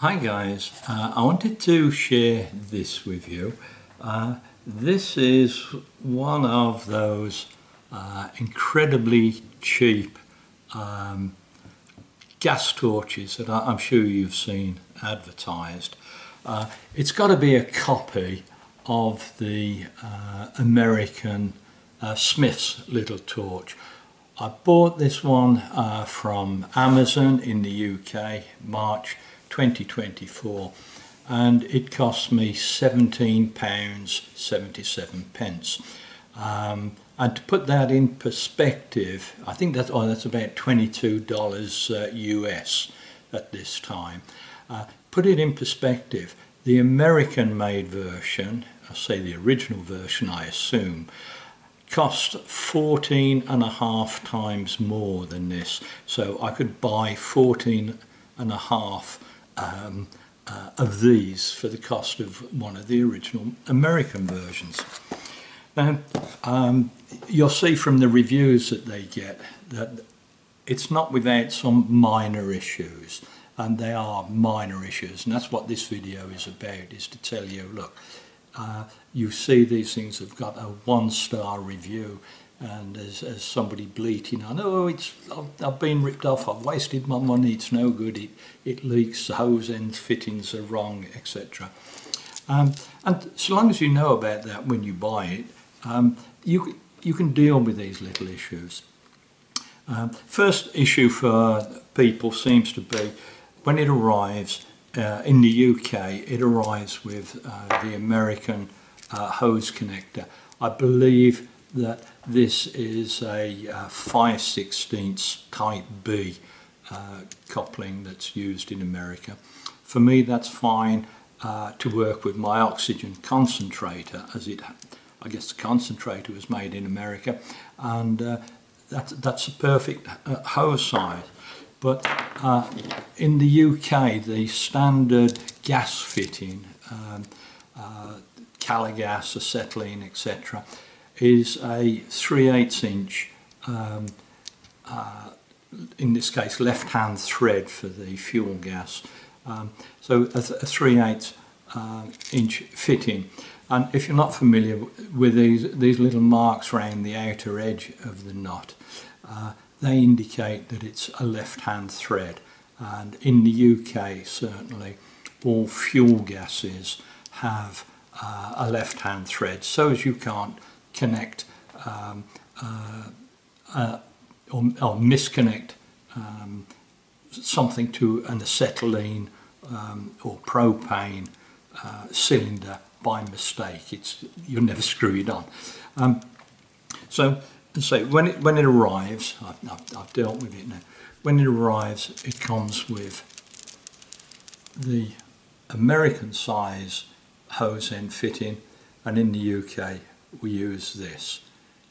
Hi guys, uh, I wanted to share this with you. Uh, this is one of those uh, incredibly cheap um, gas torches that I'm sure you've seen advertised. Uh, it's got to be a copy of the uh, American uh, Smith's little torch. I bought this one from Amazon in the UK, March 2024 and it cost me 17 pounds 77 pence. Um, and to put that in perspective I think that's, oh, that's about 22 dollars uh, US at this time. Uh, put it in perspective the American made version I say the original version I assume cost 14 and a half times more than this. So I could buy 14 and a half um, uh, of these for the cost of one of the original American versions. Now, um, you'll see from the reviews that they get that it's not without some minor issues and they are minor issues and that's what this video is about is to tell you look uh, you see these things have got a one star review and as, somebody bleating on, oh, it's I've, I've, been ripped off, I've wasted my money, it's no good, it, it leaks, the hose ends, fittings are wrong, etc. Um, and so long as you know about that when you buy it, um, you, you can deal with these little issues. Um, first issue for people seems to be when it arrives uh, in the UK, it arrives with uh, the American uh, hose connector. I believe that this is a uh, 5 16 type B uh, coupling that's used in America. For me that's fine uh, to work with my oxygen concentrator as it I guess the concentrator was made in America and uh, that, that's a perfect uh, hose size but uh, in the UK the standard gas fitting um, Calor Gas, acetylene etc is a 3 8 inch, um, uh, in this case left hand thread for the fuel gas. Um, so a, a 3 8 uh, inch fitting. And if you're not familiar with these, these little marks around the outer edge of the knot, uh, they indicate that it's a left-hand thread. And in the UK, certainly, all fuel gases have uh, a left-hand thread, so as you can't connect um, uh, uh, or, or, misconnect um, something to an acetylene um, or propane uh, cylinder by mistake. It's you'll never screw it on. Um, so, so when it when it arrives, I've, I've, I've dealt with it now. When it arrives, it comes with the American size hose end fitting, and in the UK we use this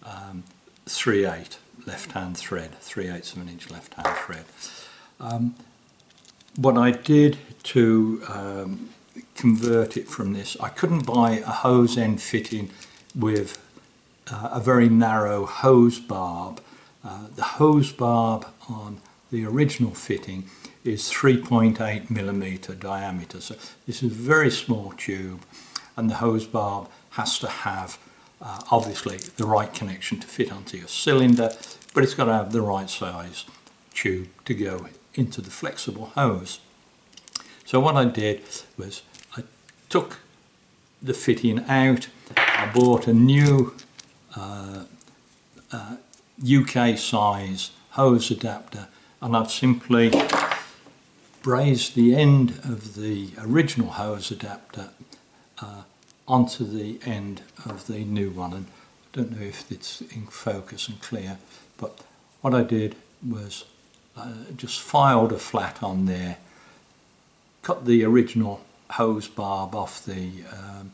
um, 3 8 left hand thread, 3 eighths of an inch left hand thread. Um, what I did to um, convert it from this, I couldn't buy a hose end fitting with uh, a very narrow hose barb. Uh, the hose barb on the original fitting is 3.8 millimeter diameter. So this is a very small tube and the hose barb has to have uh, obviously the right connection to fit onto your cylinder, but it's got to have the right size tube to go into the flexible hose. So what I did was I took the fitting out, I bought a new uh, uh, UK size hose adapter and I've simply brazed the end of the original hose adapter uh, onto the end of the new one. And I don't know if it's in focus and clear but what I did was uh, just filed a flat on there cut the original hose barb off the um,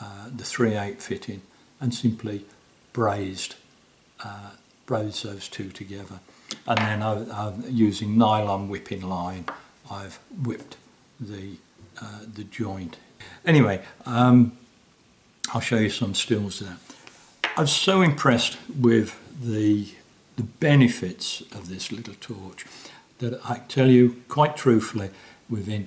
uh, the 3/8 fitting and simply brazed uh, brazed those two together. And then I, am using nylon whipping line I've whipped the uh, the joint. Anyway um, I'll show you some stills there. I was so impressed with the, the benefits of this little torch that I tell you quite truthfully, within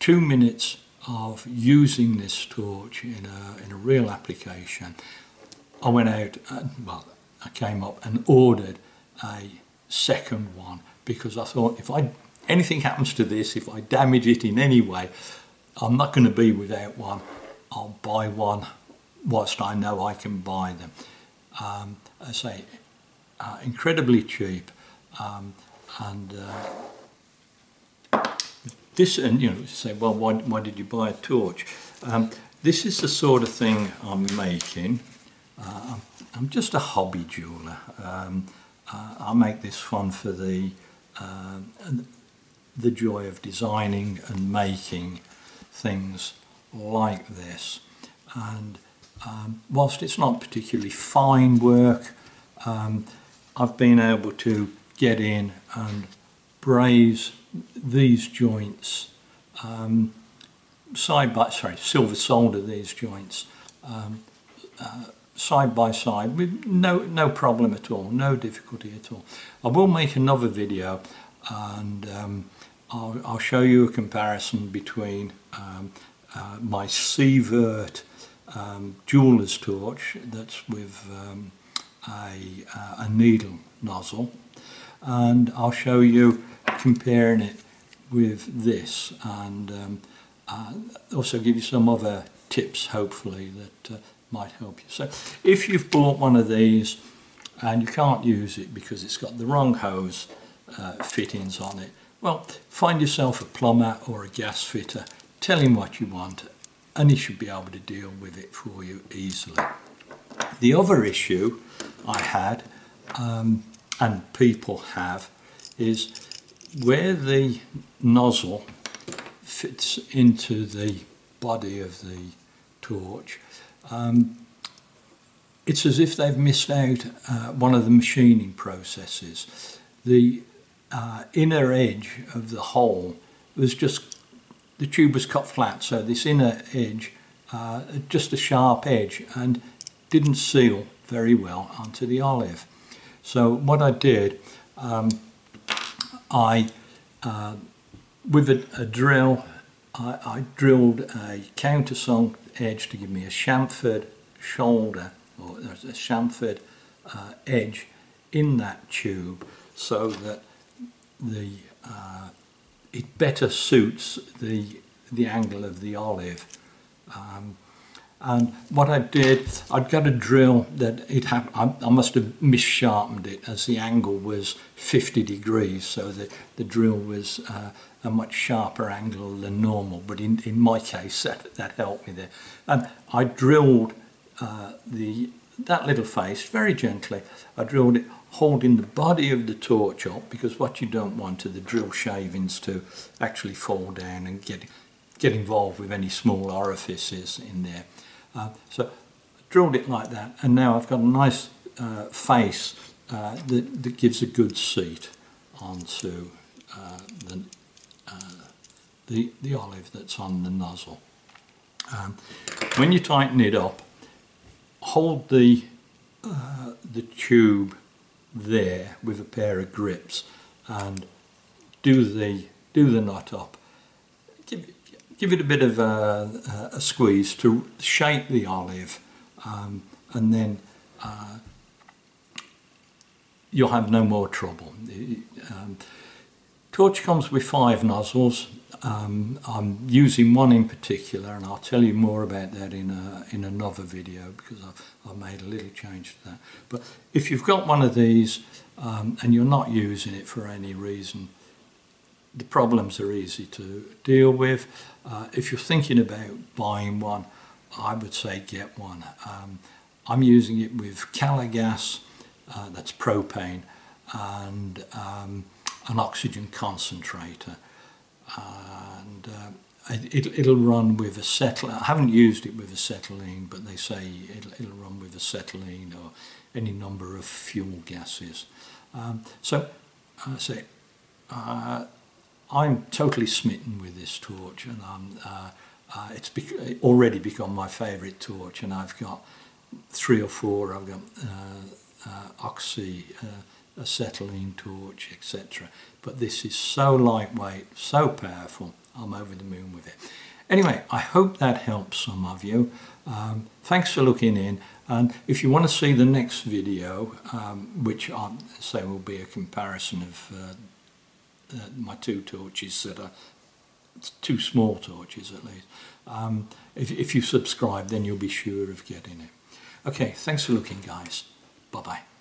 two minutes of using this torch in a, in a real application, I went out, and, well, I came up and ordered a second one because I thought if I anything happens to this, if I damage it in any way, I'm not going to be without one. I'll buy one whilst I know I can buy them. Um, I say, uh, incredibly cheap, um, and uh, this, and you know, say, well, why, why did you buy a torch? Um, this is the sort of thing I'm making. Uh, I'm just a hobby jeweler. Um, uh, I make this fun for the uh, the joy of designing and making things like this. And um, whilst it's not particularly fine work, um, I've been able to get in and braze these joints um, side by sorry silver solder these joints um, uh, side by side with no no problem at all no difficulty at all. I will make another video and um, I'll, I'll, show you a comparison between um, uh, my Sievert um, jeweler's torch that's with um, a, uh, a needle nozzle and I'll show you comparing it with this and um, uh, also give you some other tips hopefully that uh, might help you. So if you've bought one of these and you can't use it because it's got the wrong hose uh, fittings on it, well find yourself a plumber or a gas fitter, tell him what you want and he should be able to deal with it for you easily. The other issue I had um, and people have is where the nozzle fits into the body of the torch um, it's as if they've missed out uh, one of the machining processes the uh, inner edge of the hole was just the tube was cut flat so this inner edge uh, just a sharp edge and didn't seal very well onto the olive. So what I did, um, I, uh, with a, a drill, I, I, drilled a countersunk edge to give me a chamfered shoulder or a chamfered uh, edge in that tube so that the uh, it better suits the the angle of the olive. Um, and what I did, I'd got a drill that it I, I must have missharpened it as the angle was 50 degrees, so the, the drill was uh, a much sharper angle than normal, but in, in my case that, that helped me there. And I drilled uh, the that little face very gently. I drilled it holding the body of the torch up because what you don't want are the drill shavings to actually fall down and get get involved with any small orifices in there. Uh, so I drilled it like that and now I've got a nice uh, face uh, that, that, gives a good seat onto uh, the, uh, the, the olive that's on the nozzle. Um, when you tighten it up, hold the, uh, the tube there with a pair of grips and do the, do the knot up. Give, give it a bit of a, a squeeze to shape the olive um, and then uh, you'll have no more trouble. Um, torch comes with five nozzles. Um, I'm using one in particular and I'll tell you more about that in, a, in another video because I've, I've made a little change to that. But if you've got one of these um, and you're not using it for any reason, the problems are easy to deal with. Uh, if you're thinking about buying one, I would say get one. Um, I'm using it with Calor Gas, uh, that's propane, and um, an oxygen concentrator. And uh, it, it'll run with acetylene. I haven't used it with acetylene, but they say it'll, it'll run with acetylene or any number of fuel gases. Um, so, I say, uh, I'm totally smitten with this torch and uh, uh, it's bec already become my favourite torch and I've got three or four, I've got uh, uh oxy, uh, acetylene torch, etc. But this is so lightweight, so powerful, I'm over the moon with it. Anyway, I hope that helps some of you. Um, thanks for looking in. And if you want to see the next video, um, which I say will be a comparison of uh, uh, my two torches that are two small torches at least. Um, if, if you subscribe, then you'll be sure of getting it. Okay, thanks for looking, guys. Bye bye.